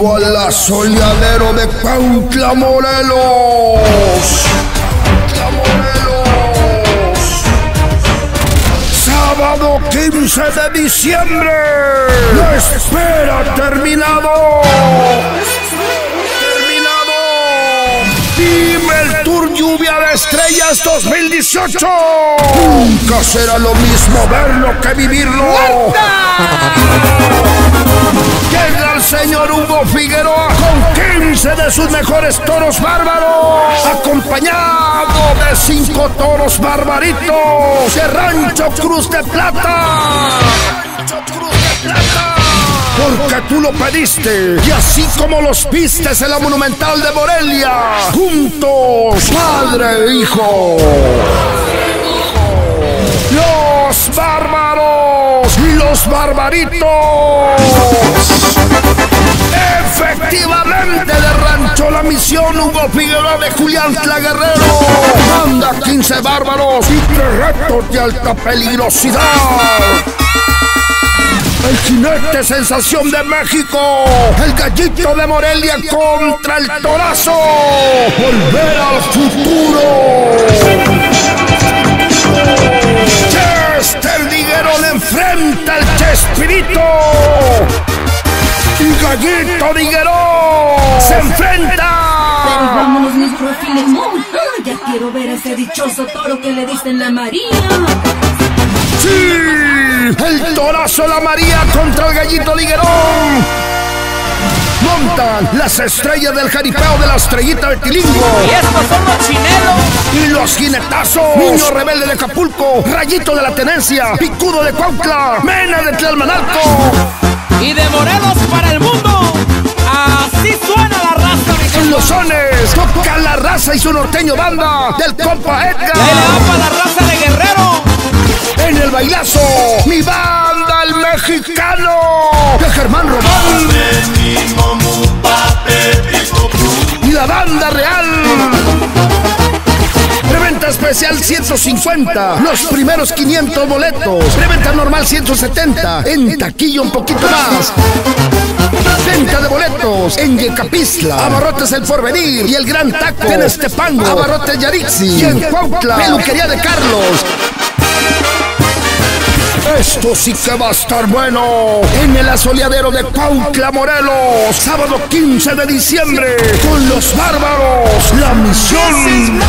rumbo al asoleadero de Cuautla Morelos. Sábado 15 de diciembre. La espera terminado. Terminado. Dime el Tour Lluvia de Estrellas 2018. Nunca será lo mismo verlo que vivirlo. Llega sus mejores toros bárbaros, acompañado de cinco toros barbaritos de Rancho Cruz de Plata. Rancho Cruz de Plata. Porque tú lo pediste y así como los vistes en la Monumental de Morelia, juntos, padre e hijo. Los bárbaros los barbaritos. Efectivamente de Rancho La Misión Hugo Figueroa de Julián Tla Guerrero. Manda 15 bárbaros y tres retos de alta peligrosidad. El jinete sensación de México, el gallito de Morelia contra el torazo. Volver al futuro. Y Gallito Diguerón se enfrenta. Pero vámonos, mis Filemón. Ah, Ya quiero ver a ese dichoso toro que le dicen la María. ¡Sí! El torazo La María contra el gallito Liguerón. Montan las estrellas del jaripeo de la estrellita del Tilingo. Y estos son los chinelos. Y los jinetazos. Niño rebelde de Acapulco. Rayito de la Tenencia. Picudo de Cuautla. Mena de Tlalmanalco. Raza y su norteño banda. Del compa Edgar. va para la raza de Guerrero. En el bailazo. Mi banda, el mexicano. De Germán Román. y la banda real. Preventa especial 150, los primeros 500 boletos. Preventa normal 170, en taquilla un poquito más. Venta de boletos en Yecapistla, Abarrotes El Porvenir y El Gran Taco. En Estepango, Abarrotes Yarixi y en Cuautla, Peluquería de Carlos. Esto sí que va a estar bueno. En el asoleadero de Cuautla, Morelos. Sábado 15 de diciembre. Con los bárbaros. La misión.